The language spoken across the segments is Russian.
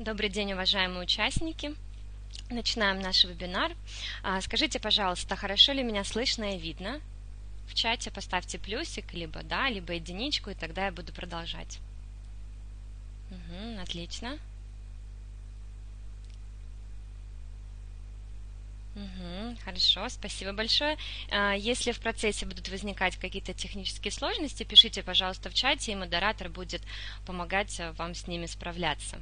Добрый день, уважаемые участники. Начинаем наш вебинар. А, скажите, пожалуйста, хорошо ли меня слышно и видно? В чате поставьте плюсик, либо да, либо единичку, и тогда я буду продолжать. Угу, отлично. Угу, хорошо, спасибо большое. А, если в процессе будут возникать какие-то технические сложности, пишите, пожалуйста, в чате, и модератор будет помогать э, вам с ними справляться.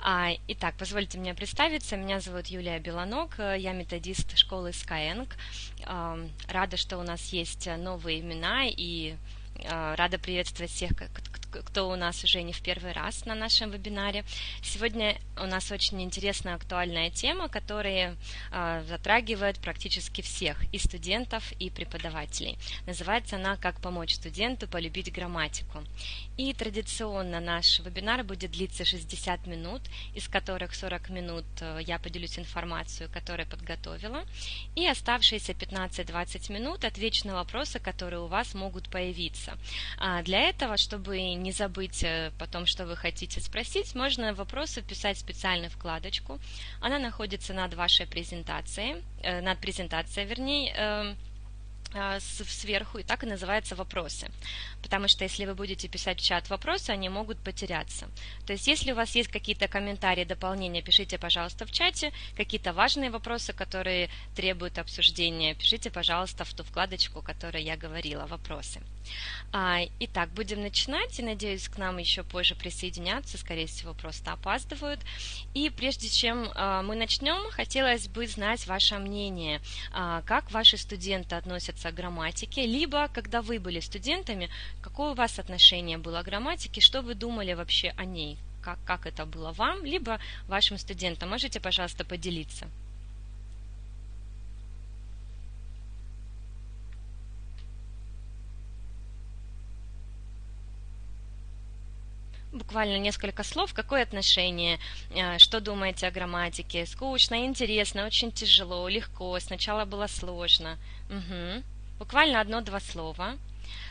А, итак, позвольте мне представиться. Меня зовут Юлия Беланок, э, я методист школы Skyeng. Рада, что у нас есть новые имена и э, рада приветствовать всех, кто у нас уже не в первый раз на нашем вебинаре. Сегодня у нас очень интересная актуальная тема, которая э, затрагивает практически всех, и студентов, и преподавателей. Называется она «Как помочь студенту полюбить грамматику». И традиционно наш вебинар будет длиться 60 минут, из которых 40 минут э, я поделюсь информацией, которую подготовила, и оставшиеся 15-20 минут отвечу на вопросы, которые у вас могут появиться. А для этого, чтобы не забыть э, потом, что вы хотите спросить, можно вопросы вписать в специальную вкладочку. Она находится над вашей презентацией, э, над презентацией, вернее, эм, сверху, и так и называется вопросы. Потому что если вы будете писать в чат вопросы, они могут потеряться. То есть, если у вас есть какие-то комментарии, дополнения, пишите, пожалуйста, в чате. Какие-то важные вопросы, которые требуют обсуждения, пишите, пожалуйста, в ту вкладочку, о которой я говорила, вопросы. А, итак, будем начинать, и надеюсь, к нам еще позже присоединятся, скорее всего, просто опаздывают. И прежде чем а, мы начнем, хотелось бы знать ваше мнение, как ваши студенты относятся к грамматике, либо, когда вы были студентами, какое у вас отношение было к грамматике, что вы думали вообще о ней, как, как это было вам, либо вашим студентам. Можете, пожалуйста, поделиться? Буквально несколько слов. Какое отношение? Э, что думаете о грамматике? Скучно, интересно, очень тяжело, легко. Сначала было сложно. Угу. Буквально одно-два слова.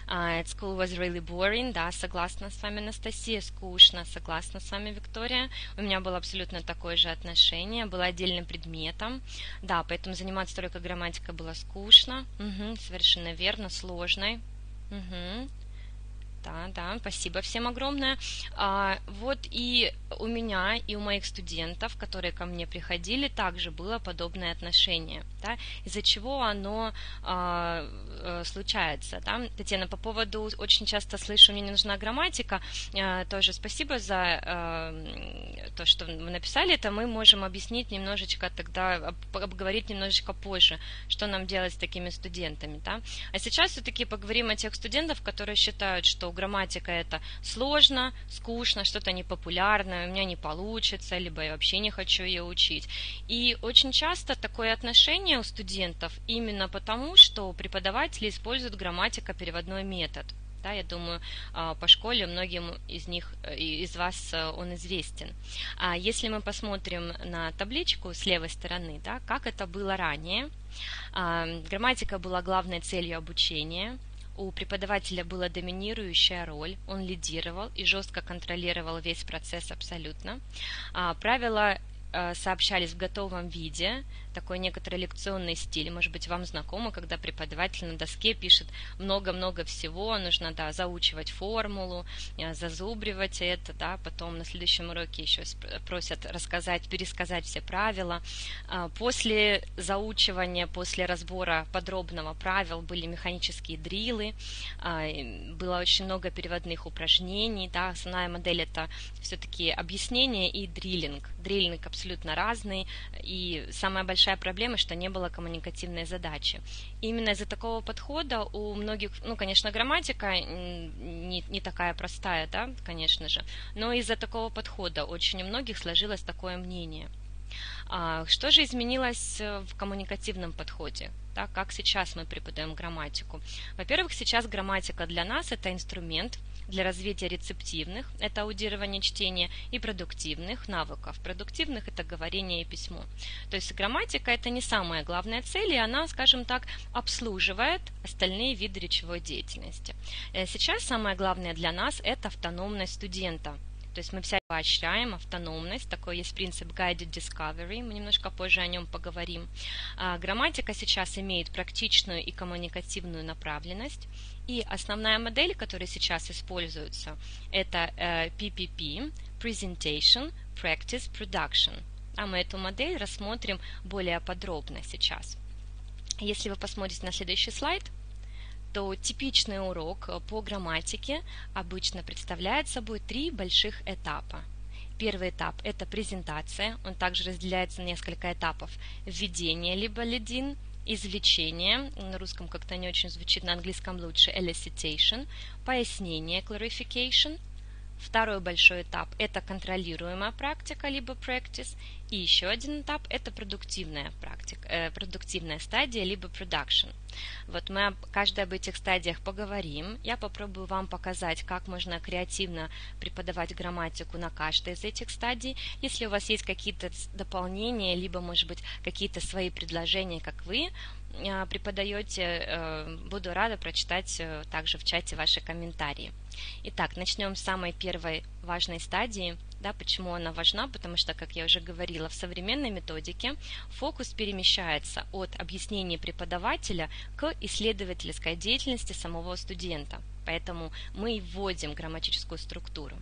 Uh, school was really boring, да, согласна с вами, Анастасия, скучно, согласна с вами, Виктория. У меня было абсолютно такое же отношение, было отдельным предметом, да, поэтому заниматься только грамматикой было скучно, угу, совершенно верно, сложной. Угу. Да, да, спасибо всем огромное. А, вот и у меня, и у моих студентов, которые ко мне приходили, также было подобное отношение, да, из-за чего оно а, а, случается. Да. Татьяна, по поводу, очень часто слышу, мне не нужна грамматика, а, тоже спасибо за а, то, что вы написали, это мы можем объяснить немножечко тогда, обговорить немножечко позже, что нам делать с такими студентами. Да. А сейчас все-таки поговорим о тех студентах, которые считают, что грамматика это сложно, скучно, что-то непопулярное, у меня не получится, либо я вообще не хочу ее учить. И очень часто такое отношение у студентов именно потому, что преподаватели используют грамматика-переводной метод. Да, я думаю, а, по школе многим из них, э, из вас э, он известен. А если мы посмотрим на табличку с левой стороны, да, как это было ранее, а, грамматика была главной целью обучения – у преподавателя была доминирующая роль, он лидировал и жестко контролировал весь процесс абсолютно. А, правила э, сообщались в готовом виде, такой некоторый лекционный стиль. Может быть, вам знакомо, когда преподаватель на доске пишет много-много всего, нужно да, заучивать формулу, э, зазубривать это, да, потом на следующем уроке еще просят рассказать, пересказать все правила. А, после заучивания, после разбора подробного правил были механические дрилы, а, было очень много переводных упражнений, да, основная модель это все-таки объяснение и дриллинг. Дриллинг абсолютно разный, и самая большая большая проблема, что не было коммуникативной задачи. И именно из-за такого подхода у многих, ну, конечно, грамматика не, не такая простая, да, конечно же, но из-за такого подхода очень у многих сложилось такое мнение. А, что же изменилось э, в коммуникативном подходе? Так, как сейчас мы преподаем грамматику? Во-первых, сейчас грамматика для нас это инструмент – для развития рецептивных, это аудирование чтения, и продуктивных навыков. Продуктивных – это говорение и письмо. То есть грамматика – это не самая главная цель, и она, скажем так, обслуживает остальные виды речевой деятельности. Э, сейчас самое главное для нас – это автономность студента – То есть мы вся поощряем автономность, такой есть принцип guided discovery, мы немножко позже о нем поговорим. А, грамматика сейчас имеет практичную и коммуникативную направленность, и основная модель, которая сейчас используется, это э, PPP, Presentation, Practice, Production. А мы эту модель рассмотрим более подробно сейчас. Если вы посмотрите на следующий слайд – то типичный урок по грамматике обычно представляет собой три больших этапа. Первый этап – это презентация, он также разделяется на несколько этапов. Введение либо лидин, извлечение, на русском как-то не очень звучит, на английском лучше, elicitation, пояснение, clarification – Второй большой этап – это контролируемая практика, либо practice. И еще один этап – это продуктивная практика, э, продуктивная стадия, либо production. Вот мы об, каждой об этих стадиях поговорим. Я попробую вам показать, как можно креативно преподавать грамматику на каждой из этих стадий. Если у вас есть какие-то дополнения, либо, может быть, какие-то свои предложения, как вы, преподаете, э, буду рада прочитать э, также в чате ваши комментарии. Итак, начнем с самой первой важной стадии. Да, почему она важна? Потому что, как я уже говорила, в современной методике фокус перемещается от объяснения преподавателя к исследовательской деятельности самого студента. Поэтому мы вводим грамматическую структуру.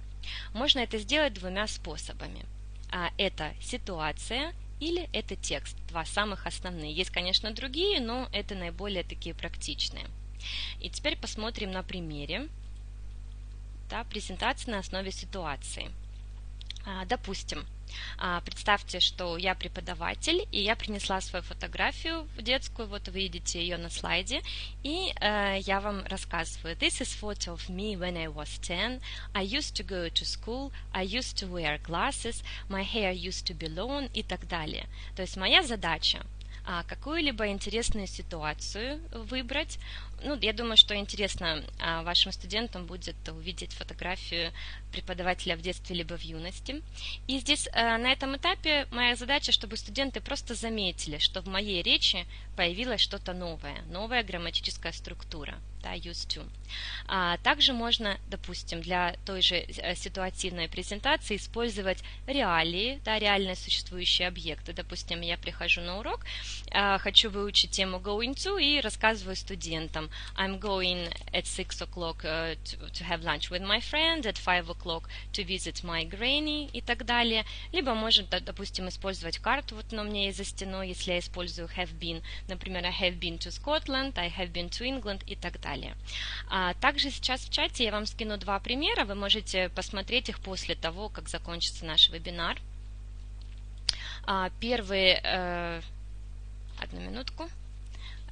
Можно это сделать двумя способами. А, это ситуация или это текст. Два самых основные. Есть, конечно, другие, но это наиболее такие практичные. И теперь посмотрим на примере да, презентация на основе ситуации. А, допустим, представьте, что я преподаватель, и я принесла свою фотографию в детскую, вот вы видите ее на слайде, и э, я вам рассказываю. This is photo of me when I was 10. I used to go to school, I used to wear glasses, my hair used to be long и так далее. То есть моя задача а, какую-либо интересную ситуацию выбрать, ну, я думаю, что интересно а, вашим студентам будет увидеть фотографию преподавателя в детстве либо в юности. И здесь а, на этом этапе моя задача, чтобы студенты просто заметили, что в моей речи появилось что-то новое, новая грамматическая структура да, used to. А также можно, допустим, для той же э, ситуативной презентации использовать реалии, да, реально существующие объекты. Допустим, я прихожу на урок, а, хочу выучить тему going to и рассказываю студентам. I'm going at 6 o'clock uh, to, have lunch with my friend, at 5 o'clock to visit my granny и так далее. Либо можно, допустим, использовать карту, вот на мне за стеной, если я использую have been, например, I have been to Scotland, I have been to England и так далее далее. А также сейчас в чате я вам скину два примера, вы можете посмотреть их после того, как закончится наш вебинар. А, первый, э, одну минутку.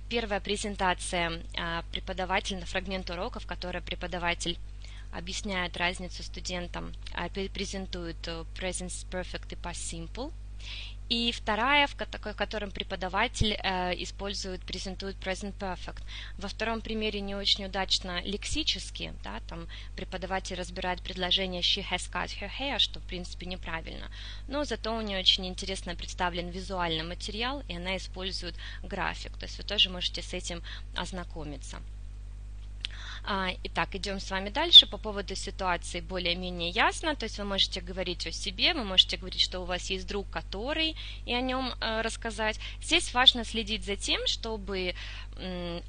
Первая презентация а, преподавателя на фрагмент урока, в которой преподаватель объясняет разницу студентам, а, презентует э, Present Perfect и Past Simple. И вторая, в котором преподаватель э, использует, презентует present perfect. Во втором примере не очень удачно лексически, да, там преподаватель разбирает предложение she has cut her hair, что в принципе неправильно. Но зато у нее очень интересно представлен визуальный материал, и она использует график. То есть вы тоже можете с этим ознакомиться. А, итак, идем с вами дальше. По поводу ситуации более-менее ясно. То есть вы можете говорить о себе, вы можете говорить, что у вас есть друг, который, и о нем э, рассказать. Здесь важно следить за тем, чтобы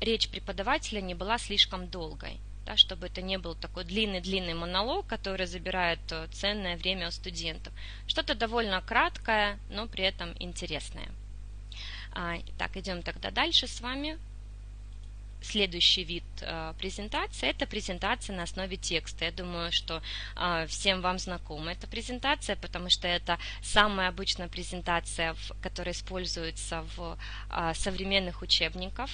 речь преподавателя не была слишком долгой. Да, чтобы это не был такой длинный-длинный монолог, который забирает э, ценное время у студентов. Что-то довольно краткое, но при этом интересное. А, так, идем тогда дальше с вами следующий вид э, презентации – это презентация на основе текста. Я думаю, что э, всем вам знакома эта презентация, потому что это самая обычная презентация, которая используется в э, современных учебниках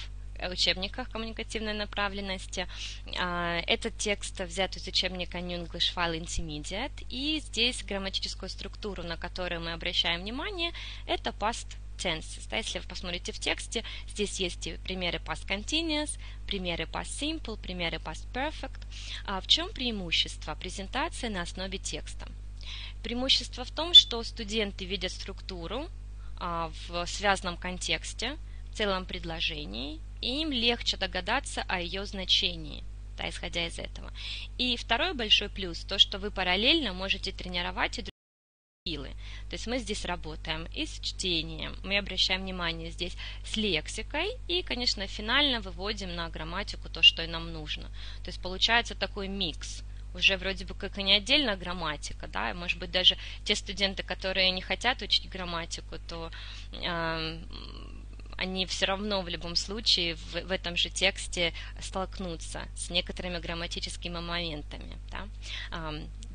учебниках коммуникативной направленности. Этот текст взят из учебника New English File Intermediate, и здесь грамматическую структуру, на которую мы обращаем внимание, это past tenses. Да, если вы посмотрите в тексте, здесь есть примеры past continuous, примеры past simple, примеры past perfect. А в чем преимущество презентации на основе текста? Преимущество в том, что студенты видят структуру а, в связанном контексте, в целом предложении, и им легче догадаться о ее значении. да, исходя из этого. И второй большой плюс, то, что вы параллельно можете тренировать и силы. То есть мы здесь работаем и с чтением, мы обращаем внимание здесь с лексикой и, конечно, финально выводим на грамматику то, что и нам нужно. То есть получается такой микс уже вроде бы как и не отдельно грамматика, да, может быть даже те студенты, которые не хотят учить грамматику, то э, они все равно в любом случае в, в этом же тексте столкнутся с некоторыми грамматическими моментами. Да?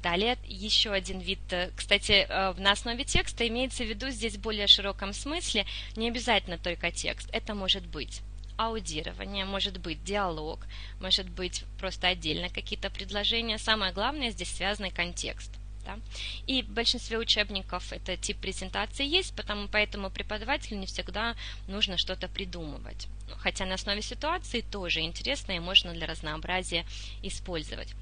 Далее еще один вид, э, кстати, э, на основе текста имеется в виду здесь в более широком смысле, не обязательно только текст, это может быть аудирование, может быть диалог, может быть просто отдельно какие-то предложения. Самое главное здесь связанный контекст. Да? И в большинстве учебников этот тип презентации есть, потому, поэтому преподавателю не всегда нужно что-то придумывать. Хотя на основе ситуации тоже интересно и можно для разнообразия использовать.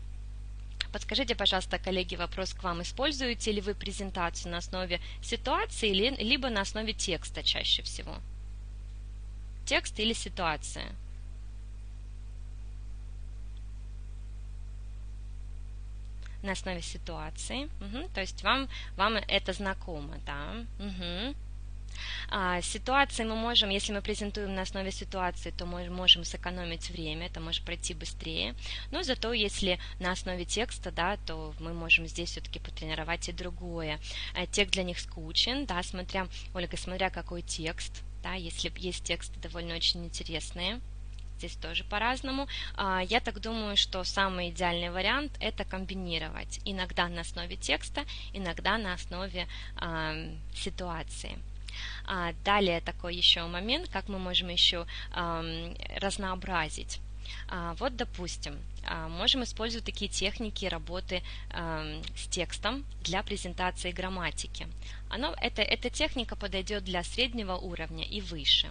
Подскажите, пожалуйста, коллеги, вопрос к вам. Используете ли вы презентацию на основе ситуации, либо на основе текста чаще всего? Текст или ситуация? на основе ситуации. Угу, то есть вам, вам это знакомо, да. Угу. А, ситуации мы можем, если мы презентуем на основе ситуации, то мы можем сэкономить время, это может пройти быстрее. Но зато если на основе текста, да, то мы можем здесь все-таки потренировать и другое. А, текст для них скучен, да, смотря, Ольга, смотря какой текст, да, если есть тексты довольно очень интересные здесь тоже по-разному. А, я так думаю, что самый идеальный вариант – это комбинировать. Иногда на основе текста, иногда на основе э, ситуации. А, далее такой еще момент, как мы можем еще разнообразить. А, вот, допустим, можем использовать такие техники работы с текстом для презентации грамматики. Оно, это, эта техника подойдет для среднего уровня и выше.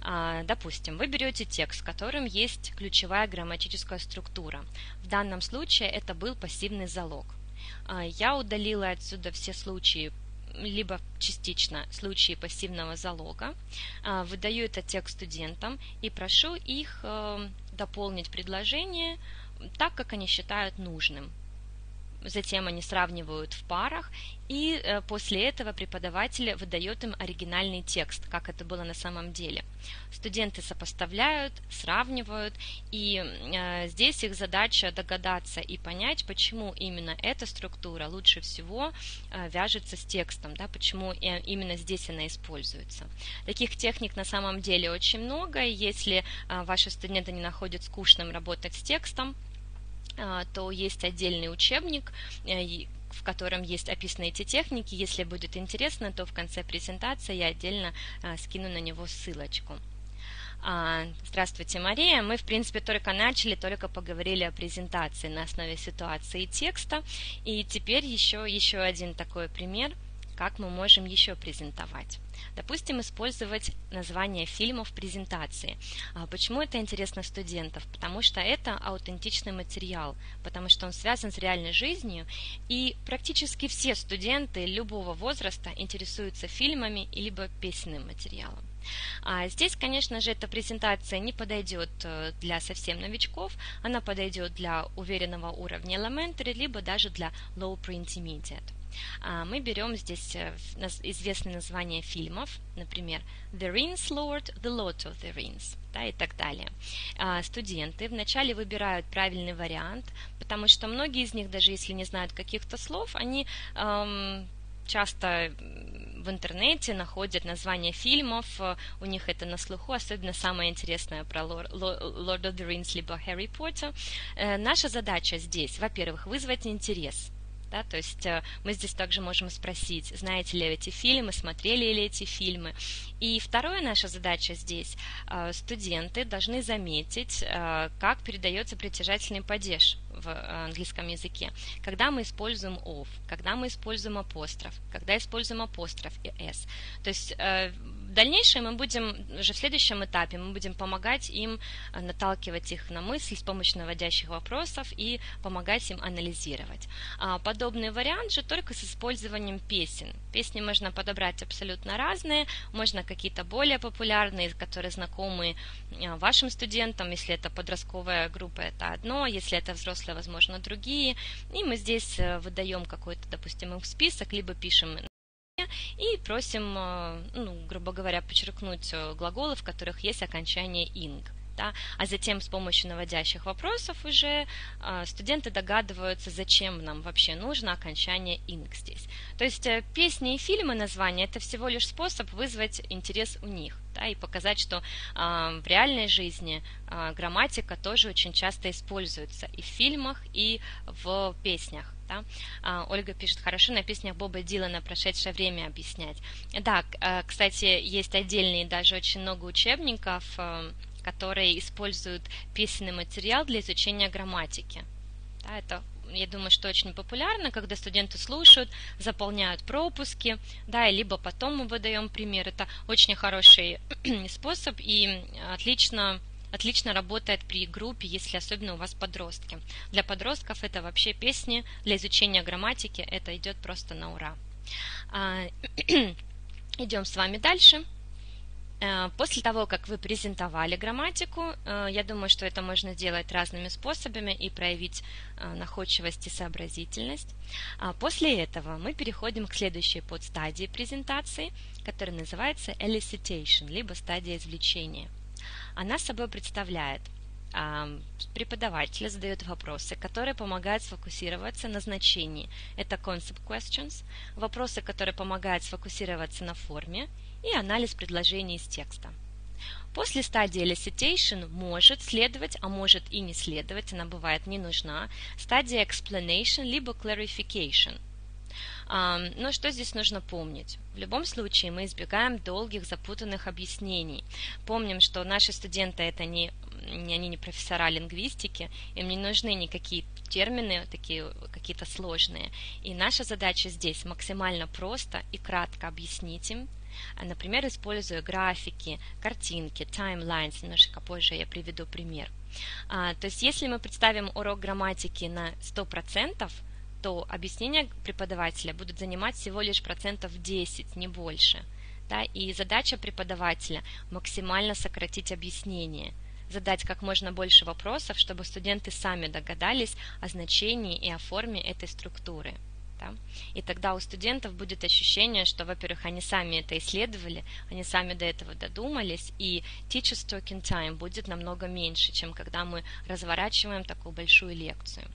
А, допустим, вы берете текст, в котором есть ключевая грамматическая структура. В данном случае это был пассивный залог. А, я удалила отсюда все случаи либо частично случаи пассивного залога, а, выдаю этот текст студентам и прошу их э, дополнить предложение так, как они считают нужным затем они сравнивают в парах, и э, после этого преподаватель выдает им оригинальный текст, как это было на самом деле. Студенты сопоставляют, сравнивают, и э, здесь их задача догадаться и понять, почему именно эта структура лучше всего э, вяжется с текстом, да, почему именно здесь она используется. Таких техник на самом деле очень много, и если ваши студенты не находят скучным работать с текстом, то есть отдельный учебник, э, в котором есть описаны эти техники. Если будет интересно, то в конце презентации я отдельно а, скину на него ссылочку. А, здравствуйте, Мария. Мы, в принципе, только начали, только поговорили о презентации на основе ситуации и текста. И теперь еще, еще один такой пример, как мы можем еще презентовать. Допустим, использовать название фильмов в презентации. А почему это интересно студентов? Потому что это аутентичный материал, потому что он связан с реальной жизнью, и практически все студенты любого возраста интересуются фильмами либо песенным материалом. А здесь, конечно же, эта презентация не подойдет э, для совсем новичков, она подойдет для уверенного уровня elementary, либо даже для low pre-intermediate. А, мы берем здесь э, известные названия фильмов, например, The Rings Lord, The Lord of the Rings, да, и так далее. А, студенты вначале выбирают правильный вариант, потому что многие из них, даже если не знают каких-то слов, они часто в интернете находят названия фильмов, э, у них это на слуху, особенно самое интересное про Lord of the Rings либо Harry Potter. Э, наша задача здесь, во-первых, вызвать интерес – да, то есть э, мы здесь также можем спросить, знаете ли эти фильмы, смотрели ли эти фильмы. И вторая наша задача здесь, э, студенты должны заметить, э, как передается притяжательный падеж в английском языке. Когда мы используем of, когда мы используем апостроф, когда используем апостроф и s. То есть в дальнейшем мы будем, уже в следующем этапе, мы будем помогать им, э, наталкивать их на мысли с помощью наводящих вопросов и помогать им анализировать. А подобный вариант же только с использованием песен. Песни можно подобрать абсолютно разные, можно какие-то более популярные, которые знакомы э, вашим студентам, если это подростковая группа, это одно, если это взрослые, возможно, другие. И мы здесь э, выдаем какой-то, допустим, их список, либо пишем и просим, э, ну, грубо говоря, подчеркнуть э, глаголы, в которых есть окончание ing. Да? А затем с помощью наводящих вопросов уже э, студенты догадываются, зачем нам вообще нужно окончание ing здесь. То есть песни и фильмы названия это всего лишь способ вызвать интерес у них да, и показать, что в реальной жизни грамматика тоже очень часто используется и в фильмах, и в песнях. Да? А, Ольга пишет, хорошо на песнях Боба Дилана прошедшее время объяснять. Да, э, кстати, есть отдельные даже очень много учебников, э, которые используют песенный материал для изучения грамматики. Да, это я думаю, что очень популярно, когда студенты слушают, заполняют пропуски, да, и либо потом мы выдаем пример. Это очень хороший способ и отлично отлично работает при группе, если особенно у вас подростки. Для подростков это вообще песни, для изучения грамматики это идет просто на ура. А, идем с вами дальше. Э, после того, как вы презентовали грамматику, э, я думаю, что это можно сделать разными способами и проявить находчивость и сообразительность. А после этого мы переходим к следующей подстадии презентации, которая называется elicitation, либо стадия извлечения. Она собой представляет преподаватель задает вопросы, которые помогают сфокусироваться на значении. Это concept questions, вопросы, которые помогают сфокусироваться на форме и анализ предложений из текста. После стадии elicitation может следовать, а может и не следовать, она бывает не нужна, стадия explanation либо clarification – но что здесь нужно помнить? В любом случае мы избегаем долгих запутанных объяснений. Помним, что наши студенты это не они не профессора лингвистики, им не нужны никакие термины такие какие-то сложные. И наша задача здесь максимально просто и кратко объяснить им, а, Например, используя графики, картинки, таймлайнс, немножко позже я приведу пример. А, то есть, если мы представим урок грамматики на 100%, то объяснения преподавателя будут занимать всего лишь процентов 10, не больше. Да? И задача преподавателя максимально сократить объяснение, задать как можно больше вопросов, чтобы студенты сами догадались о значении и о форме этой структуры. Да? И тогда у студентов будет ощущение, что, во-первых, они сами это исследовали, они сами до этого додумались, и teacher's talking time будет намного меньше, чем когда мы разворачиваем такую большую лекцию.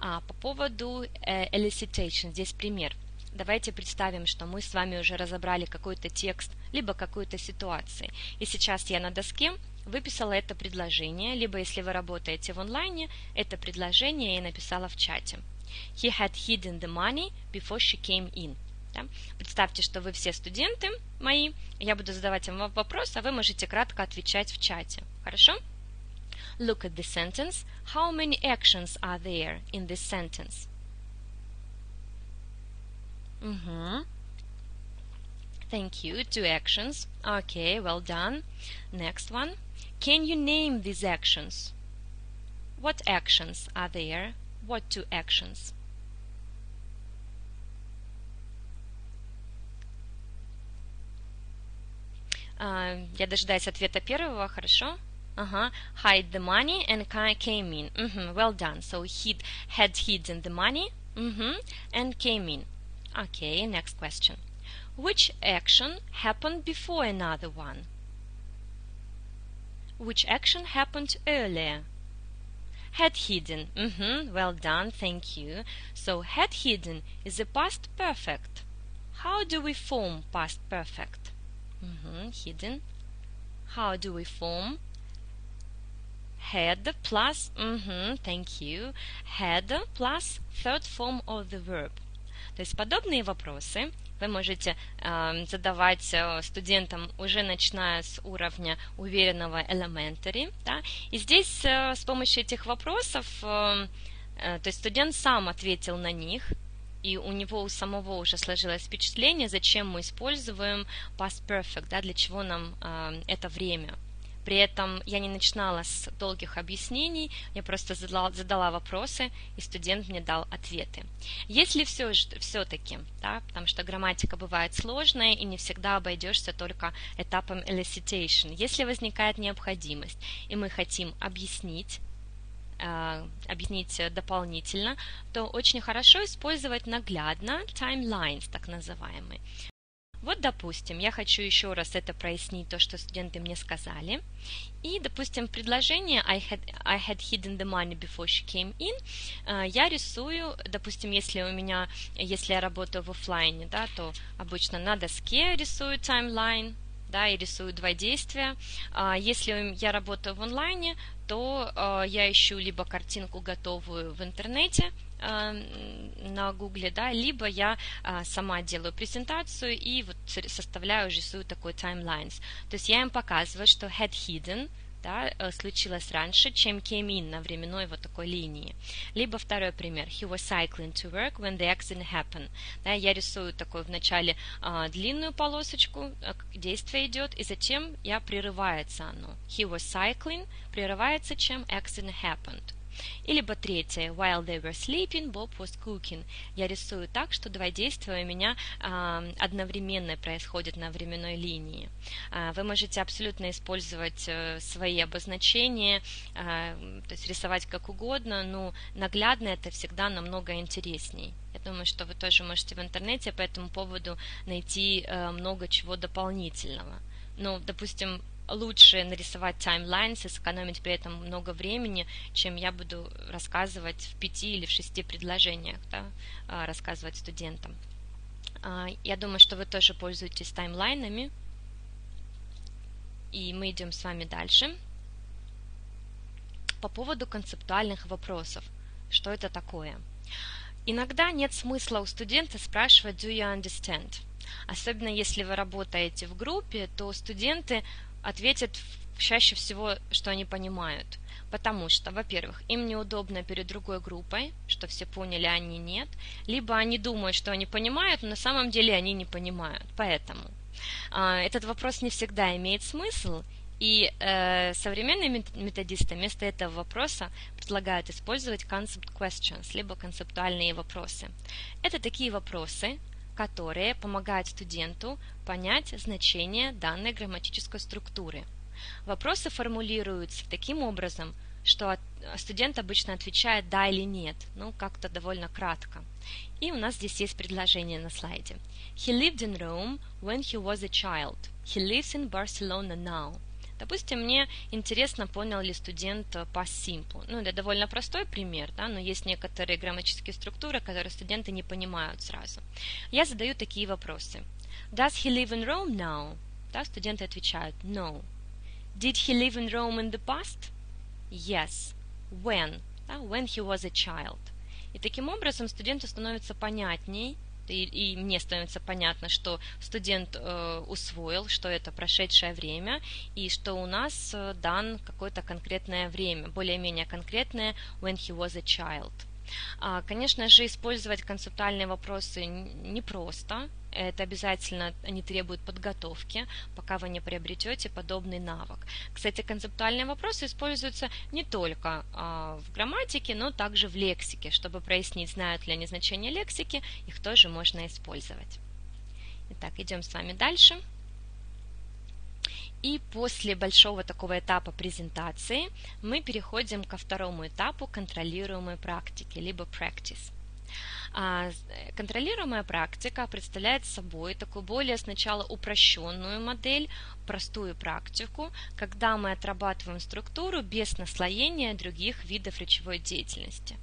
А, по поводу э, elicitation, здесь пример. Давайте представим, что мы с вами уже разобрали какой-то текст, либо какую-то ситуацию. И сейчас я на доске выписала это предложение, либо если вы работаете в онлайне, это предложение я написала в чате. He had hidden the money before she came in. Да? Представьте, что вы все студенты мои, я буду задавать вам вопрос, а вы можете кратко отвечать в чате. Хорошо? Look at the sentence. How many actions are there in this sentence? Mm-hmm. Thank you. Two actions. Okay, well done. Next one. Can you name these actions? What actions are there? What two actions? Uh, я дожидаюсь ответа первого, хорошо? Uh-huh, hide the money and came in. Mm-hmm, well done. So he had hidden the money mm-hmm, and came in. Okay, next question. Which action happened before another one? Which action happened earlier? Had hidden. Mm-hmm, well done, thank you. So had hidden is a past perfect. How do we form past perfect? Mm-hmm, hidden. How do we form had plus, mm-hmm, thank you, had plus third form of the verb. То есть подобные вопросы вы можете э, задавать студентам уже начиная с уровня уверенного elementary. Да? И здесь э, с помощью этих вопросов, э, э, то есть студент сам ответил на них, и у него у самого уже сложилось впечатление, зачем мы используем past perfect, да, для чего нам э, это время. При этом я не начинала с долгих объяснений, я просто задала, задала вопросы, и студент мне дал ответы. Если все, все-таки, да, потому что грамматика бывает сложная, и не всегда обойдешься только этапом elicitation, если возникает необходимость, и мы хотим объяснить, э, объяснить дополнительно, то очень хорошо использовать наглядно timelines, так называемые. Вот, допустим, я хочу еще раз это прояснить, то, что студенты мне сказали. И, допустим, предложение I had, I had hidden the money before she came in, э, я рисую, допустим, если у меня, если я работаю в офлайне, да, то обычно на доске рисую таймлайн, да, и рисую два действия. А если я работаю в онлайне, то э, я ищу либо картинку готовую в интернете, на гугле, да, либо я а, сама делаю презентацию и вот составляю, рисую такой timelines. То есть я им показываю, что had hidden, да, э, случилось раньше, чем came in на временной вот такой линии. Либо второй пример. He was cycling to work when the accident happened. Да, я рисую такой вначале а, длинную полосочку, а, действие идет, и затем я прерывается оно. He was cycling, прерывается чем accident happened. И либо третье, while they were sleeping, Bob was cooking. Я рисую так, что два действия у меня э, одновременно происходят на временной линии. Э, вы можете абсолютно использовать э, свои обозначения, э, то есть рисовать как угодно, но наглядно это всегда намного интересней. Я думаю, что вы тоже можете в интернете по этому поводу найти э, много чего дополнительного. Ну, допустим, лучше нарисовать таймлайнс и сэкономить при этом много времени, чем я буду рассказывать в пяти или в шести предложениях, да, а, рассказывать студентам. А, я думаю, что вы тоже пользуетесь таймлайнами. И мы идем с вами дальше. По поводу концептуальных вопросов. Что это такое? Иногда нет смысла у студента спрашивать «Do you understand?». Особенно если вы работаете в группе, то студенты ответят чаще всего, что они понимают. Потому что, во-первых, им неудобно перед другой группой, что все поняли, а они нет. Либо они думают, что они понимают, но на самом деле они не понимают. Поэтому э, этот вопрос не всегда имеет смысл, и э, современные методисты вместо этого вопроса предлагают использовать concept questions, либо концептуальные вопросы. Это такие вопросы, которые помогают студенту понять значение данной грамматической структуры. Вопросы формулируются таким образом, что студент обычно отвечает «да» или «нет», ну, как-то довольно кратко. И у нас здесь есть предложение на слайде. He lived in Rome when he was a child. He lives in Barcelona now. Допустим, мне интересно, понял ли студент past simple. Ну, это довольно простой пример, да, но есть некоторые грамматические структуры, которые студенты не понимают сразу. Я задаю такие вопросы. Does he live in Rome now? Да, студенты отвечают no. Did he live in Rome in the past? Yes. When? Да, when he was a child. И таким образом студенту становится понятней, и, и мне становится понятно, что студент э, усвоил, что это прошедшее время, и что у нас э, дан какое-то конкретное время, более-менее конкретное when he was a child. А, конечно же, использовать концептуальные вопросы непросто, это обязательно они требуют подготовки, пока вы не приобретете подобный навык. Кстати, концептуальные вопросы используются не только а, в грамматике, но также в лексике. Чтобы прояснить, знают ли они значение лексики, их тоже можно использовать. Итак, идем с вами дальше. И после большого такого этапа презентации мы переходим ко второму этапу контролируемой практики, либо practice. А контролируемая практика представляет собой такую более сначала упрощенную модель, простую практику, когда мы отрабатываем структуру без наслоения других видов речевой деятельности.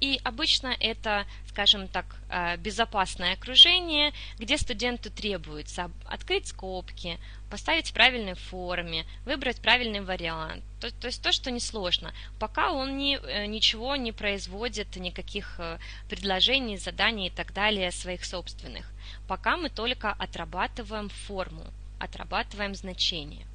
И обычно это, скажем так, э, безопасное окружение, где студенту требуется открыть скобки, поставить в правильной форме, выбрать правильный вариант. То, то есть то, что несложно, пока он не, э, ничего не производит, никаких э, предложений, заданий и так далее своих собственных. Пока мы только отрабатываем форму, отрабатываем значение.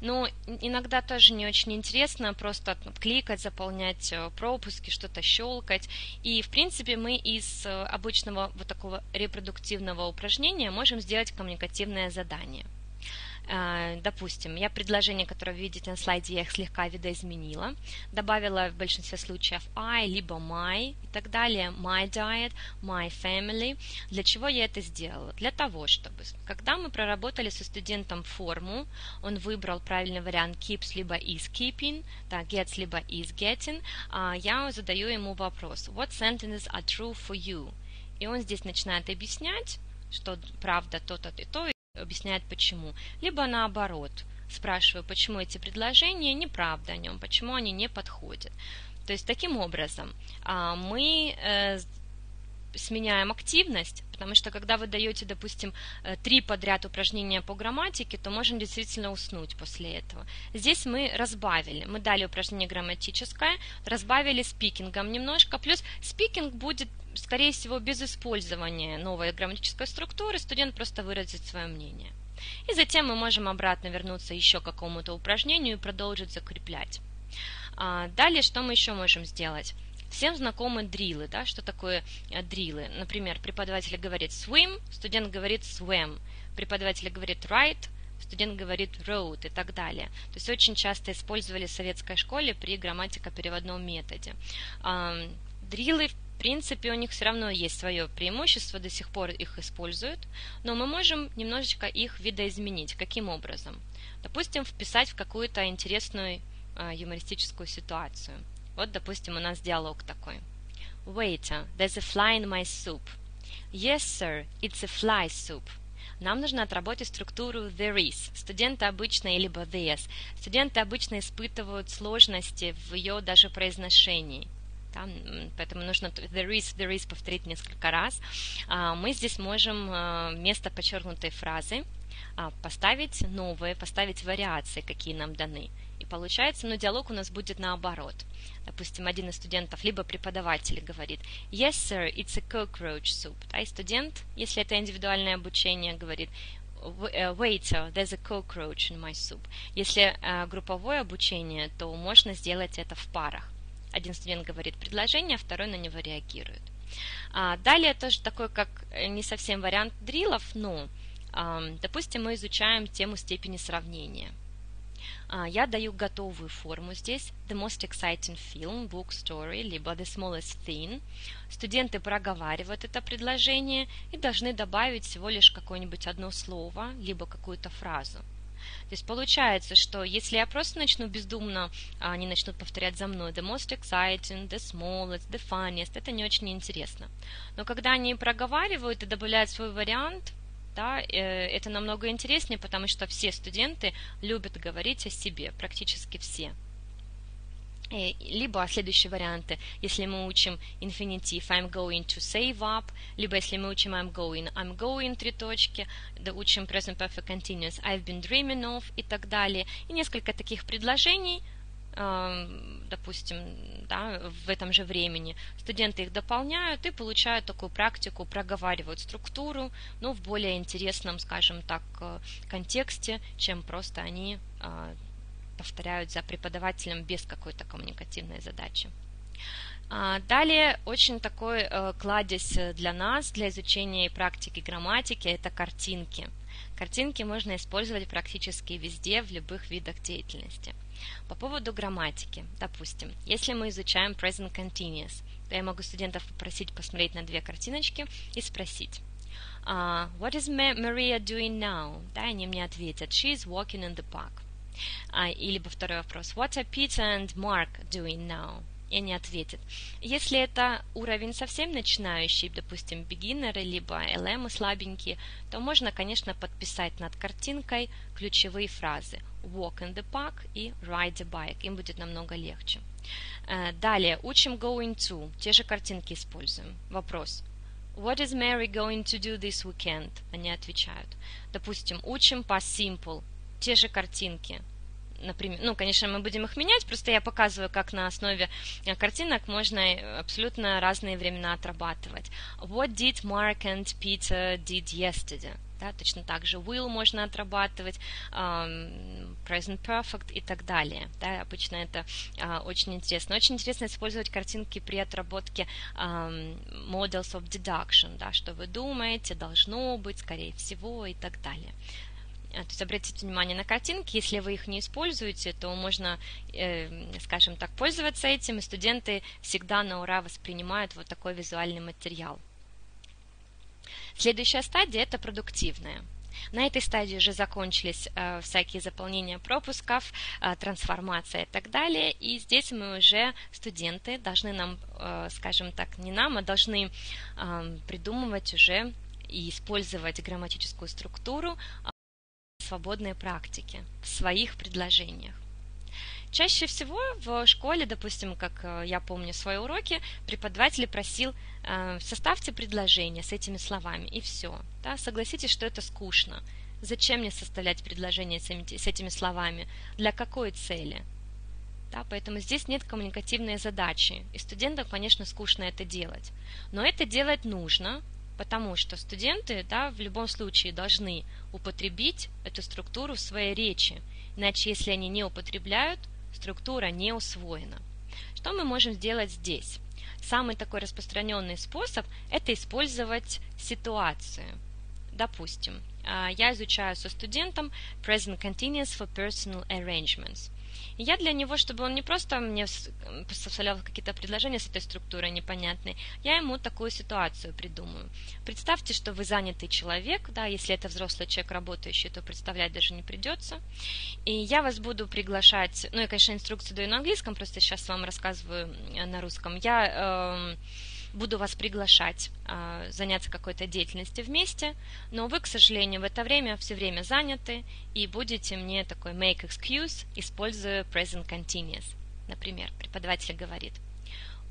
Но иногда тоже не очень интересно просто кликать, заполнять э, пропуски, что-то щелкать. И, в принципе, мы из э, обычного вот такого репродуктивного упражнения можем сделать коммуникативное задание. Э, допустим, я предложение, которое вы видите на слайде, я их слегка видоизменила, добавила в большинстве случаев I, либо my и так далее, my diet, my family. Для чего я это сделала? Для того, чтобы, когда мы проработали со студентом форму, он выбрал правильный вариант keeps, либо is keeping, да, gets, либо is getting, а, я задаю ему вопрос, what sentences are true for you? И он здесь начинает объяснять, что правда то-то и то, объясняет почему. Либо наоборот, спрашиваю, почему эти предложения неправда о нем, почему они не подходят. То есть таким образом а, мы э, сменяем активность, потому что когда вы даете, допустим, э, три подряд упражнения по грамматике, то можем действительно уснуть после этого. Здесь мы разбавили, мы дали упражнение грамматическое, разбавили спикингом немножко, плюс спикинг будет скорее всего, без использования новой грамматической структуры студент просто выразит свое мнение. И затем мы можем обратно вернуться еще к какому-то упражнению и продолжить закреплять. А, далее, что мы еще можем сделать? Всем знакомы дрилы, да, что такое э, дрилы. Например, преподаватель говорит swim, студент говорит swim, преподаватель говорит write, студент говорит wrote и так далее. То есть очень часто использовали в советской школе при грамматико-переводном методе. Дрилы, в принципе, у них все равно есть свое преимущество, до сих пор их используют, но мы можем немножечко их видоизменить. Каким образом? Допустим, вписать в какую-то интересную э, юмористическую ситуацию. Вот, допустим, у нас диалог такой. Waiter, there's a fly in my soup. Yes, sir, it's a fly soup. Нам нужно отработать структуру there is. Студенты обычно, либо there's. Студенты обычно испытывают сложности в ее даже произношении. Да, поэтому нужно there is, there is повторить несколько раз. А, мы здесь можем а, вместо подчеркнутой фразы а, поставить новые, поставить вариации, какие нам даны. И получается, ну, диалог у нас будет наоборот. Допустим, один из студентов, либо преподаватель говорит Yes, sir, it's a cockroach soup. Да, и студент, если это индивидуальное обучение, говорит Waiter, there's a cockroach in my soup. Если э, групповое обучение, то можно сделать это в парах. Один студент говорит предложение, а второй на него реагирует. А, далее тоже такой, как э, не совсем вариант дрилов, но, допустим, мы изучаем тему степени сравнения. А, я даю готовую форму здесь. The most exciting film, book, story, либо the smallest thing. Студенты проговаривают это предложение и должны добавить всего лишь какое-нибудь одно слово, либо какую-то фразу. То есть получается, что если я просто начну бездумно, а они начнут повторять за мной the most exciting, the smallest, the funniest, это не очень интересно. Но когда они проговаривают и добавляют свой вариант, да, э, это намного интереснее, потому что все студенты любят говорить о себе, практически все. Э, либо следующие варианты, если мы учим инфинитив I'm going to save up, либо если мы учим I'm going, I'm going, три точки, да, учим present perfect continuous, I've been dreaming of и так далее. И несколько таких предложений, допустим, да, в этом же времени. Студенты их дополняют и получают такую практику, проговаривают структуру, но в более интересном, скажем так, э, контексте, чем просто они повторяют за преподавателем без какой-то коммуникативной задачи. А, далее очень такой э, кладезь для нас, для изучения и практики грамматики, это картинки. Картинки можно использовать практически везде, в любых видах деятельности. По поводу грамматики, допустим, если мы изучаем present continuous, то я могу студентов попросить посмотреть на две картиночки и спросить, uh, What is Maria doing now? Да, они мне ответят, She is walking in the park. А, или второй вопрос. What are Peter and Mark doing now? И они ответят. Если это уровень совсем начинающий, допустим, beginner, либо LM слабенькие, то можно, конечно, подписать над картинкой ключевые фразы walk in the park и ride a bike. Им будет намного легче. Э, далее, учим going to. Те же картинки используем. Вопрос. What is Mary going to do this weekend? Они отвечают. Допустим, учим past simple те же картинки. Например, ну, конечно, мы будем их менять, просто я показываю, как на основе э, картинок можно э, абсолютно разные времена отрабатывать. What did Mark and Peter did yesterday? Да, точно так же will можно отрабатывать, present perfect и так далее. Да, обычно это uh, очень интересно. Очень интересно использовать картинки при отработке models of deduction, да, что вы думаете, должно быть, скорее всего и так далее. А, то есть обратите внимание на картинки, если вы их не используете, то можно, э, скажем так, пользоваться этим, и студенты всегда на ура воспринимают вот такой визуальный материал. Следующая стадия – это продуктивная. На этой стадии уже закончились э, всякие заполнения пропусков, э, трансформация и так далее. И здесь мы уже, студенты, должны нам, э, скажем так, не нам, а должны э, придумывать уже и использовать грамматическую структуру свободной практики в своих предложениях. Чаще всего в школе, допустим, как э, я помню свои уроки, преподаватель просил э, составьте предложение с этими словами и все. Да? Согласитесь, что это скучно. Зачем мне составлять предложение с этими, с этими словами? Для какой цели? Да, поэтому здесь нет коммуникативной задачи. И студентам, конечно, скучно это делать. Но это делать нужно, потому что студенты да, в любом случае должны употребить эту структуру в своей речи, иначе если они не употребляют, структура не усвоена. Что мы можем сделать здесь? Самый такой распространенный способ – это использовать ситуацию. Допустим, а, я изучаю со студентом Present Continuous for Personal Arrangements. И я для него, чтобы он не просто мне составлял какие-то предложения с этой структурой непонятной, я ему такую ситуацию придумаю. Представьте, что вы занятый человек, да, если это взрослый человек работающий, то представлять даже не придется. И я вас буду приглашать, ну, я, конечно, инструкцию даю на английском, просто сейчас вам рассказываю на русском. Я э, буду вас приглашать э, заняться какой-то деятельностью вместе, но вы, к сожалению, в это время все время заняты и будете мне такой make excuse, используя present continuous. Например, преподаватель говорит,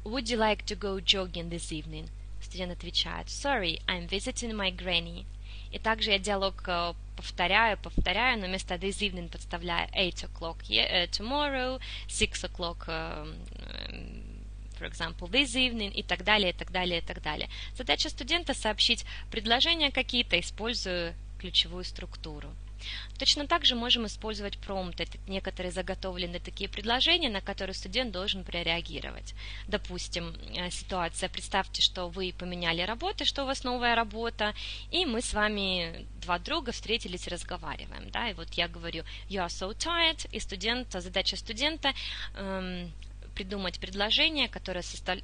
Would you like to go jogging this evening? Студент отвечает, Sorry, I'm visiting my granny. И также я диалог э, повторяю, повторяю, но вместо this evening подставляю 8 o'clock tomorrow, 6 o'clock for example, this evening и так далее, и так далее, и так далее. Задача студента сообщить предложения какие-то, используя ключевую структуру. Точно так же можем использовать промпт, это некоторые заготовленные такие предложения, на которые студент должен прореагировать. Допустим, э, ситуация, представьте, что вы поменяли работу, что у вас новая работа, и мы с вами два друга встретились и разговариваем. Да? И вот я говорю, you are so tired, и студент, задача студента эм, придумать предложение, которое, состав...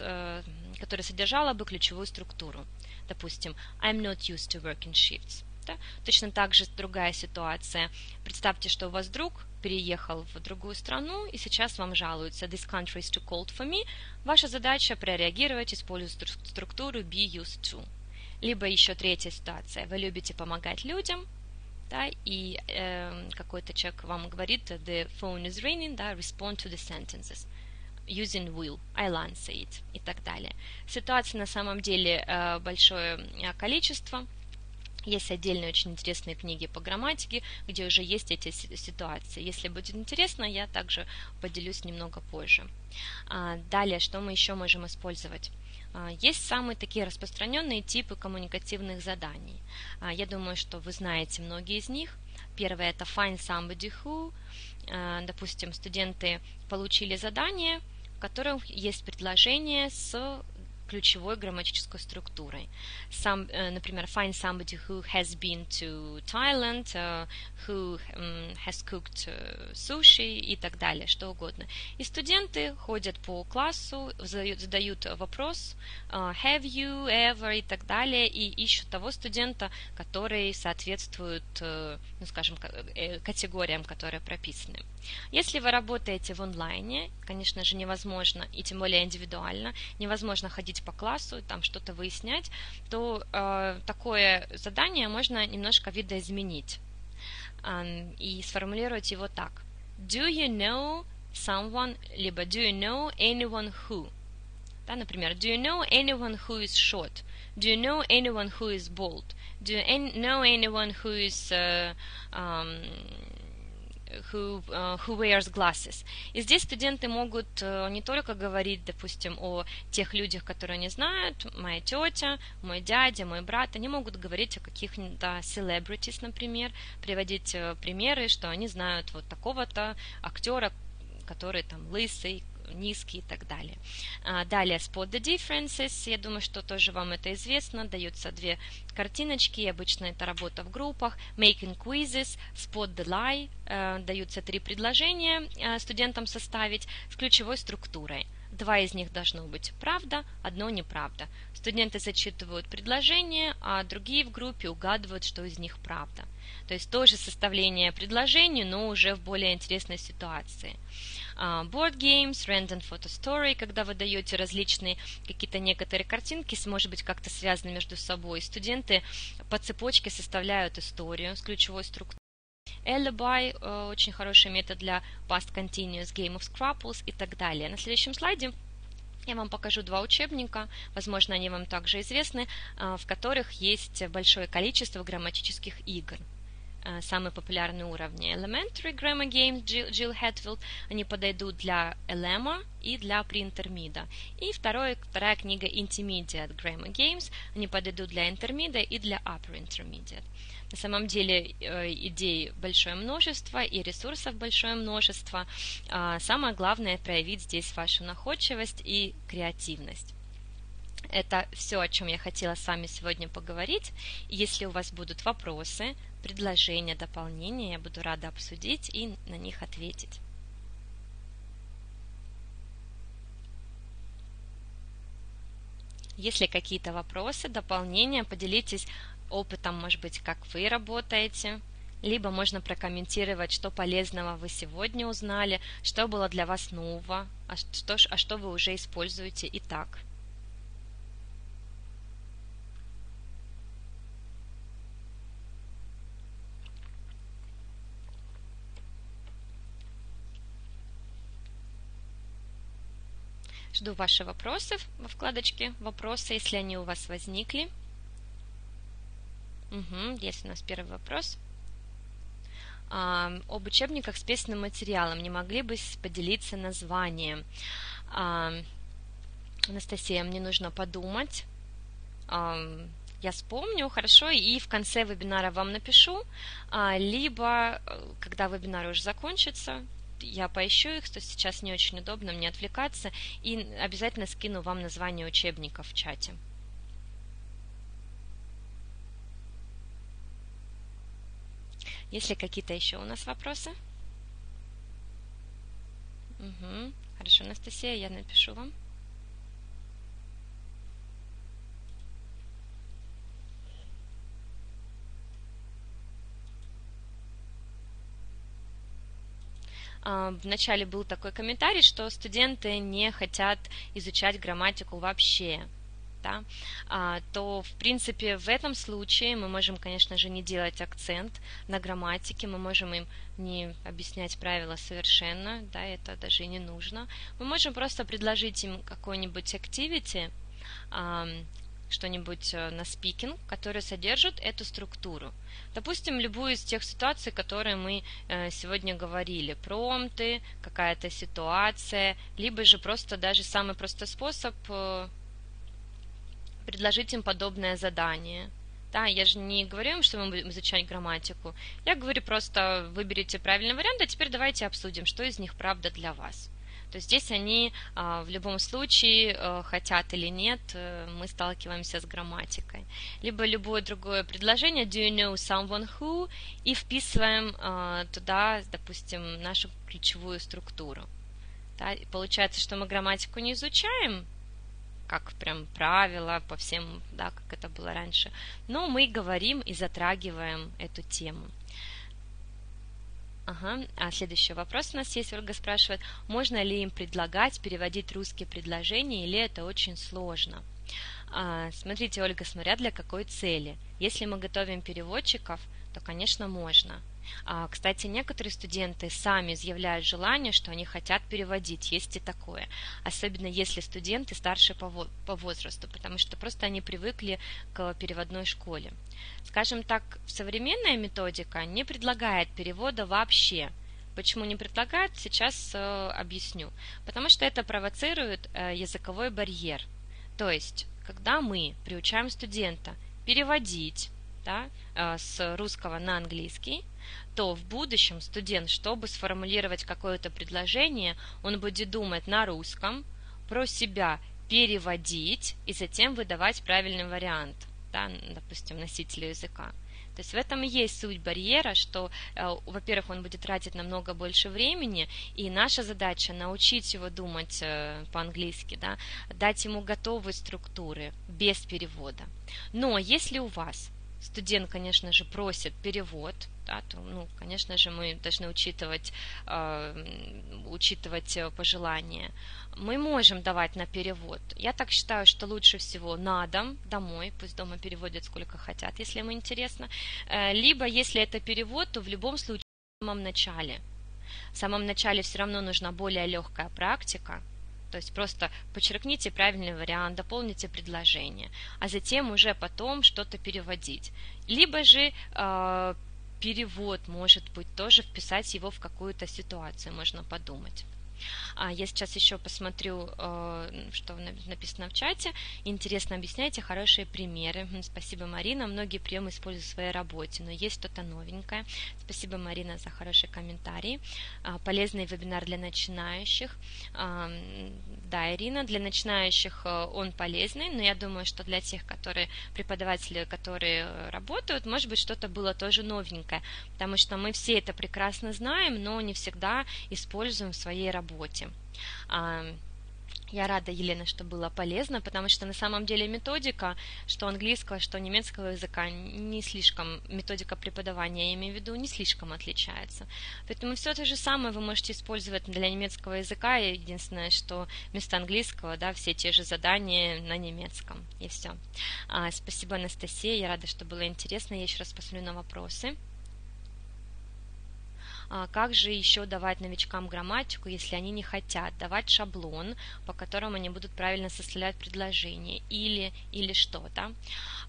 Э, которое содержало бы ключевую структуру. Допустим, I'm not used to working shifts. Да? Точно так же другая ситуация. Представьте, что у вас друг переехал в другую страну и сейчас вам жалуются This country is too cold for me. Ваша задача прореагировать, используя структуру be used to. Либо еще третья ситуация. Вы любите помогать людям, да, и э, какой-то человек вам говорит the phone is ringing, да, respond to the sentences using will, I'll answer it и так далее. Ситуаций на самом деле э, большое э, количество. Есть отдельные очень интересные книги по грамматике, где уже есть эти ситуации. Если будет интересно, я также поделюсь немного позже. А, далее, что мы еще можем использовать? А, есть самые такие распространенные типы коммуникативных заданий. А, я думаю, что вы знаете многие из них. Первое – это find somebody who. А, допустим, студенты получили задание, в котором есть предложение с ключевой грамматической структурой. Some, uh, например, find somebody who has been to Thailand, uh, who um, has cooked uh, sushi и так далее, что угодно. И студенты ходят по классу, задают вопрос uh, have you ever и так далее, и ищут того студента, который соответствует, ну, скажем, категориям, которые прописаны. Если вы работаете в онлайне, конечно же, невозможно, и тем более индивидуально, невозможно ходить по классу, там что-то выяснять, то э, такое задание можно немножко видоизменить э, и сформулировать его так. Do you know someone, либо do you know anyone who? Да, например, do you know anyone who is short? Do you know anyone who is bald? Do you know anyone who is uh, um, who, uh, who wears glasses. И здесь студенты могут uh, не только говорить, допустим, о тех людях, которые не знают, моя тетя, мой дядя, мой брат, они могут говорить о каких-то celebrities, например, приводить uh, примеры, что они знают вот такого-то актера, который там лысый, низкий и так далее. А, далее spot the differences, я думаю, что тоже вам это известно, даются две картиночки, обычно это работа в группах, making quizzes, spot the lie, э, даются три предложения э, студентам составить с ключевой структурой. Два из них должно быть правда, одно неправда. Студенты зачитывают предложение, а другие в группе угадывают, что из них правда. То есть тоже составление предложений, но уже в более интересной ситуации. А, board games, random photo story, когда вы даете различные какие-то некоторые картинки, может быть как-то связаны между собой. Студенты по цепочке составляют историю с ключевой структурой. Alibi э, очень хороший метод для past continuous game of Scrabbles и так далее. На следующем слайде я вам покажу два учебника, возможно, они вам также известны, э, в которых есть большое количество грамматических игр. Э, самые популярные уровни. Elementary Grammar Games Jill, Hatfield, они подойдут для LM и для pre-intermediate. И второе, вторая книга Intermediate Grammar Games, они подойдут для intermediate и для upper intermediate. На самом деле э, идей большое множество и ресурсов большое множество. А самое главное проявить здесь вашу находчивость и креативность. Это все, о чем я хотела с вами сегодня поговорить. Если у вас будут вопросы, предложения, дополнения, я буду рада обсудить и на них ответить. Если какие-то вопросы, дополнения, поделитесь опытом, может быть, как вы работаете, либо можно прокомментировать, что полезного вы сегодня узнали, что было для вас нового, а что, а что вы уже используете и так. Жду ваши вопросы во вкладочке «Вопросы», если они у вас возникли. Угу, есть у нас первый вопрос. А, об учебниках с песенным материалом. Не могли бы поделиться названием? А, Анастасия, мне нужно подумать. А, я вспомню, хорошо, и в конце вебинара вам напишу, а, либо, э, когда вебинар уже закончится, я поищу их, то сейчас не очень удобно мне отвлекаться, и обязательно скину вам название учебников в чате. Есть ли какие-то еще у нас вопросы? Угу. Хорошо, Анастасия, я напишу вам. А, вначале был такой комментарий, что студенты не хотят изучать грамматику вообще. Да, а, то, в принципе, в этом случае мы можем, конечно же, не делать акцент на грамматике, мы можем им не объяснять правила совершенно, да, это даже и не нужно. Мы можем просто предложить им какой-нибудь activity, что-нибудь э, на спикинг, который содержит эту структуру. Допустим, любую из тех ситуаций, которые мы э, сегодня говорили. Промты, какая-то ситуация, либо же просто даже самый простой способ э, предложить им подобное задание. Да, я же не говорю им, что мы будем изучать грамматику. Я говорю просто, выберите правильный вариант, а теперь давайте обсудим, что из них правда для вас то здесь они а, в любом случае, э, хотят или нет, э, мы сталкиваемся с грамматикой. Либо любое другое предложение, do you know someone who, и вписываем а, туда, допустим, нашу ключевую структуру. Да, получается, что мы грамматику не изучаем, как прям правила по всем, да, как это было раньше, но мы говорим и затрагиваем эту тему. Ага. А следующий вопрос у нас есть. Ольга спрашивает, можно ли им предлагать переводить русские предложения или это очень сложно? А, смотрите, Ольга, смотря для какой цели. Если мы готовим переводчиков, то, конечно, можно. А, кстати, некоторые студенты сами изъявляют желание, что они хотят переводить, есть и такое. Особенно если студенты старше по, возрасту, потому что просто они привыкли к переводной школе. Скажем так, современная методика не предлагает перевода вообще, Почему не предлагают, сейчас э, объясню. Потому что это провоцирует э, языковой барьер. То есть, когда мы приучаем студента переводить да, э, с русского на английский, то в будущем студент, чтобы сформулировать какое-то предложение, он будет думать на русском, про себя переводить и затем выдавать правильный вариант, да, допустим, носителю языка. То есть в этом и есть суть барьера, что, э, во-первых, он будет тратить намного больше времени, и наша задача научить его думать э, по-английски, да, дать ему готовые структуры без перевода. Но если у вас студент, конечно же, просит перевод, да, то, ну, конечно же, мы должны учитывать, э, учитывать пожелания. Мы можем давать на перевод. Я так считаю, что лучше всего на дом, домой, пусть дома переводят сколько хотят, если им интересно. Э, либо, если это перевод, то в любом случае в самом начале. В самом начале все равно нужна более легкая практика, то есть просто подчеркните правильный вариант, дополните предложение, а затем уже потом что-то переводить. Либо же э, перевод, может быть, тоже вписать его в какую-то ситуацию, можно подумать. А я сейчас еще посмотрю, э, что написано в чате. Интересно объясняйте хорошие примеры. Спасибо, Марина. Многие приемы использую в своей работе, но есть что-то новенькое. Спасибо, Марина, за хороший комментарий. А, полезный вебинар для начинающих. А, да, Ирина, для начинающих э, он полезный, но я думаю, что для тех, которые преподаватели, которые работают, может быть, что-то было тоже новенькое, потому что мы все это прекрасно знаем, но не всегда используем в своей работе. Я рада, Елена, что было полезно, потому что на самом деле методика, что английского, что немецкого языка, не слишком, методика преподавания, я имею в виду, не слишком отличается. Поэтому все то же самое вы можете использовать для немецкого языка, единственное, что вместо английского, да, все те же задания на немецком, и все. А, спасибо, Анастасия, я рада, что было интересно, я еще раз посмотрю на вопросы. А, как же еще давать новичкам грамматику, если они не хотят давать шаблон, по которому они будут правильно составлять предложение или, или что-то.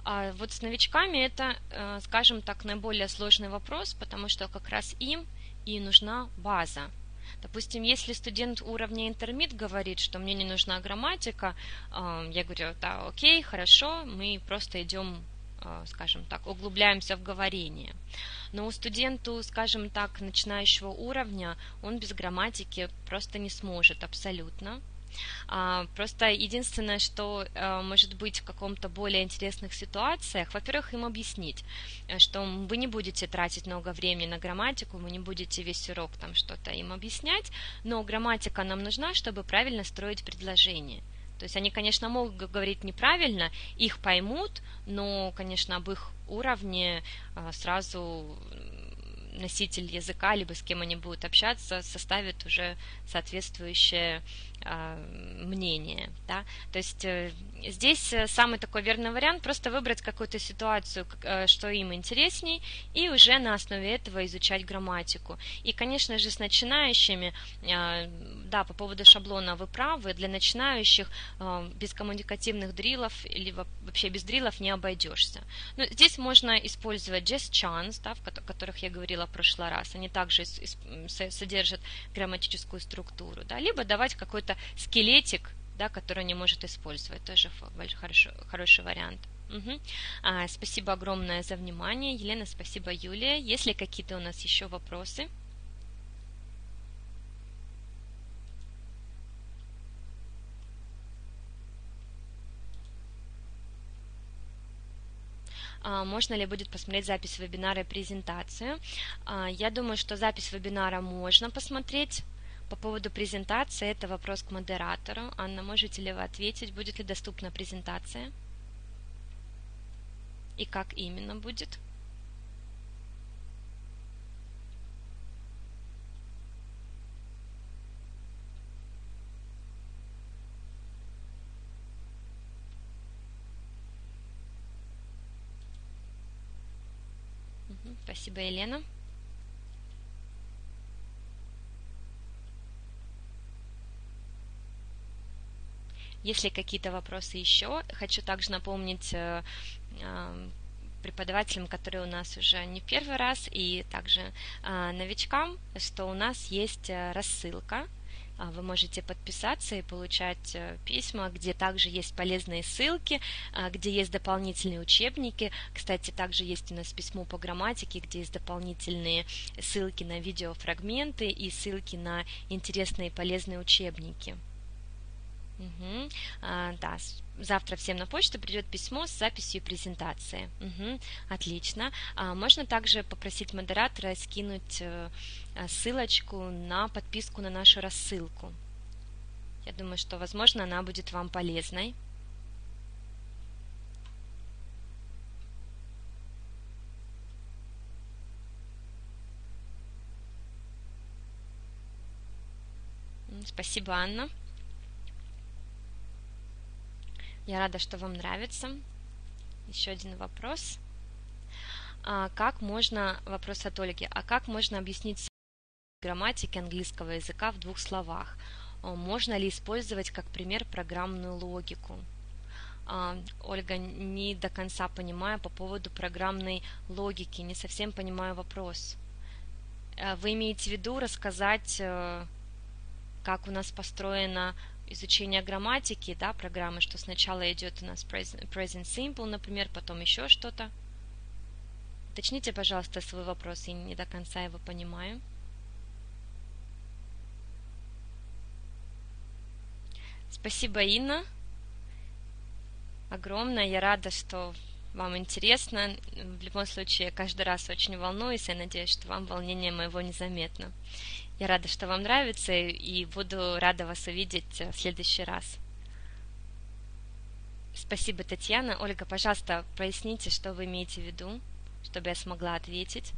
А вот с новичками это, э, скажем так, наиболее сложный вопрос, потому что как раз им и нужна база. Допустим, если студент уровня интермит говорит, что мне не нужна грамматика, э, я говорю, да, окей, хорошо, мы просто идем скажем так, углубляемся в говорение. Но у студенту, скажем так, начинающего уровня, он без грамматики просто не сможет абсолютно. А, просто единственное, что а, может быть в каком-то более интересных ситуациях, во-первых, им объяснить, э, что вы не будете тратить много времени на грамматику, вы не будете весь урок там что-то им объяснять, но грамматика нам нужна, чтобы правильно строить предложение. То есть они, конечно, могут говорить неправильно, их поймут, но, конечно, об их уровне а, сразу носитель языка, либо с кем они будут общаться, составит уже соответствующее мнение. Да? То есть э, здесь э, самый такой верный вариант просто выбрать какую-то ситуацию, э, что им интересней, и уже на основе этого изучать грамматику. И, конечно же, с начинающими, а, да, по поводу шаблона вы правы, для начинающих без коммуникативных дрилов или вообще без дрилов не обойдешься. Но здесь можно использовать just chance, да, в которых я говорила в прошлый раз, они также содержат грамматическую структуру, да, либо давать какой-то скелетик, да, который не может использовать. Тоже хороший, хороший вариант. Угу. А, спасибо огромное за внимание. Елена, спасибо, Юлия. Есть ли какие-то у нас еще вопросы? А, можно ли будет посмотреть запись вебинара и презентацию. А, я думаю, что запись вебинара можно посмотреть. По поводу презентации, это вопрос к модератору. Анна, можете ли вы ответить, будет ли доступна презентация? И как именно будет? Спасибо, Елена. Если какие-то вопросы еще, хочу также напомнить э, э, преподавателям, которые у нас уже не первый раз, и также а, новичкам, что у нас есть э, рассылка. Вы можете подписаться и получать э, письма, где также есть полезные ссылки, где есть дополнительные учебники. Кстати, также есть у нас письмо по грамматике, где есть дополнительные ссылки на видеофрагменты и ссылки на интересные и полезные учебники. Угу. А, да, завтра всем на почту придет письмо с записью презентации. Угу. Отлично. А, можно также попросить модератора скинуть а, ссылочку на подписку на нашу рассылку. Я думаю, что, возможно, она будет вам полезной. Спасибо, Анна. Я рада, что вам нравится. Еще один вопрос. А как можно, вопрос от Ольги, а как можно объяснить грамматики английского языка в двух словах? Можно ли использовать как пример программную логику? А, Ольга, не до конца понимаю по поводу программной логики, не совсем понимаю вопрос. А, вы имеете в виду рассказать, э, как у нас построена изучения грамматики, да, программы, что сначала идет у нас present, simple, например, потом еще что-то. Уточните, пожалуйста, свой вопрос, я не до конца его понимаю. Спасибо, Инна. Огромное. Я рада, что вам интересно. В любом случае, я каждый раз очень волнуюсь. Я надеюсь, что вам волнение моего незаметно. Я рада, что вам нравится, и буду рада вас увидеть в следующий раз. Спасибо, Татьяна. Ольга, пожалуйста, проясните, что вы имеете в виду, чтобы я смогла ответить.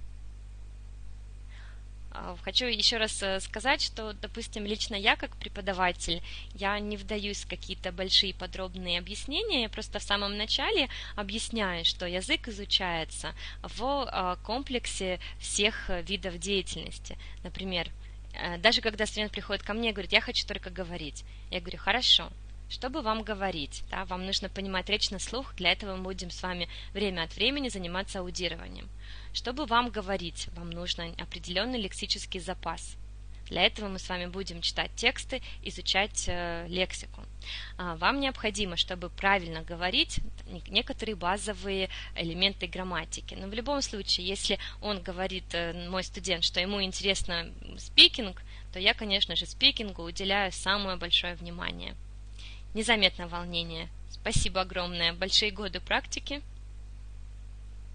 А, хочу еще раз э, сказать, что, допустим, лично я как преподаватель, я не вдаюсь в какие-то большие подробные объяснения, я просто в самом начале объясняю, что язык изучается в а, комплексе всех э, видов деятельности. Например, Э, даже когда студент приходит ко мне и говорит, я хочу только говорить, я говорю, хорошо, чтобы вам говорить, да, вам нужно понимать речь на слух, для этого мы будем с вами время от времени заниматься аудированием. Чтобы вам говорить, вам нужен определенный лексический запас. Для этого мы с вами будем читать тексты, изучать э, лексику. А, вам необходимо, чтобы правильно говорить, некоторые базовые элементы грамматики. Но в любом случае, если он говорит, э, мой студент, что ему интересно спикинг, то я, конечно же, спикингу уделяю самое большое внимание. Незаметно волнение. Спасибо огромное. Большие годы практики,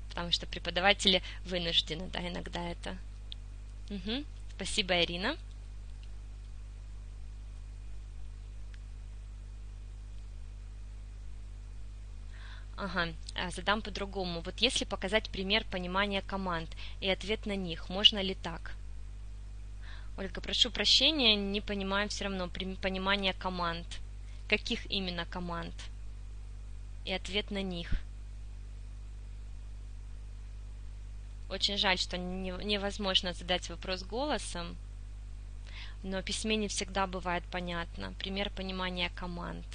потому что преподаватели вынуждены, да, иногда это. Угу. Спасибо, Ирина. Ага, а, задам по-другому. Вот если показать пример понимания команд и ответ на них, можно ли так? Ольга, прошу прощения, не понимаю все равно понимание команд. Каких именно команд? И ответ на них. Очень жаль, что невозможно задать вопрос голосом, но письме не всегда бывает понятно. Пример понимания команд.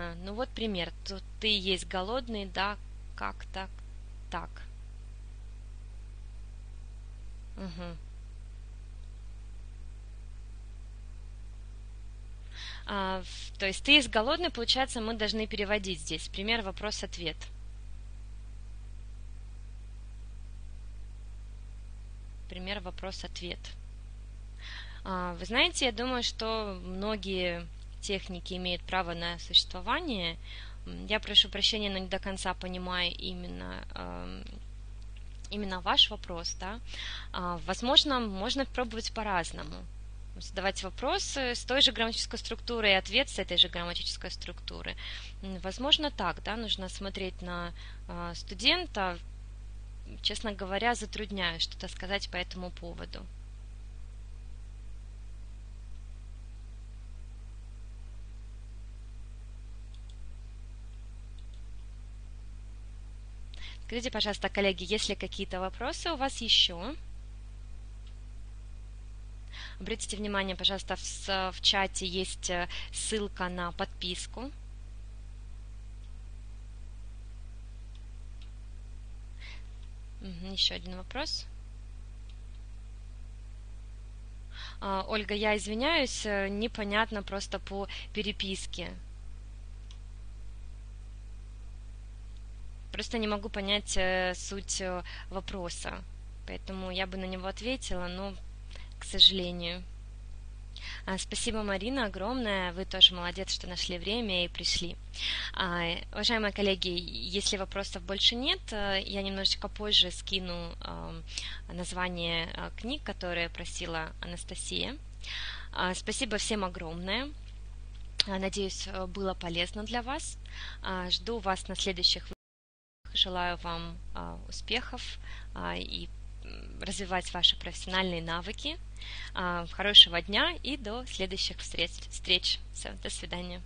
Ага, ну вот пример. Тут ты есть голодный, да, как так, так. Угу. А, то есть ты есть голодный, получается, мы должны переводить здесь. Пример, вопрос, ответ. Пример, вопрос, ответ. А, вы знаете, я думаю, что многие техники имеют право на существование. Я прошу прощения, но не до конца понимаю именно эм, именно ваш вопрос, да, а, возможно, можно пробовать по-разному. Задавать вопросы с той же грамматической структурой и ответ с этой же грамматической структуры. Возможно, так, да, нужно смотреть на а, студента. Честно говоря, затрудняюсь что-то сказать по этому поводу. Скажите, пожалуйста, коллеги, есть ли какие-то вопросы у вас еще? Обратите внимание, пожалуйста, в, в чате есть э, ссылка на подписку. Еще один вопрос. А, Ольга, я извиняюсь, э, непонятно просто по переписке. Просто не могу понять э, суть э, вопроса, поэтому я бы на него ответила, но, к сожалению. А, спасибо, Марина, огромное. Вы тоже молодец, что нашли время и пришли. А, уважаемые коллеги, если вопросов больше нет, э, я немножечко позже скину название книг, которые просила Анастасия. А, спасибо всем огромное. Надеюсь, было полезно для вас. Жду вас на следующих Желаю вам успехов и развивать ваши профессиональные навыки. А, хорошего дня и до следующих встреч. Все, до свидания.